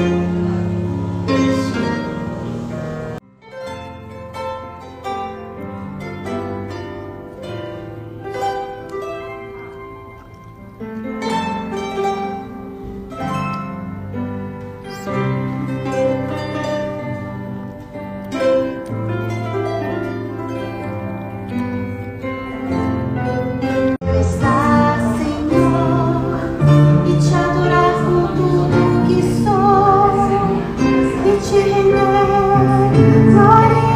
you. the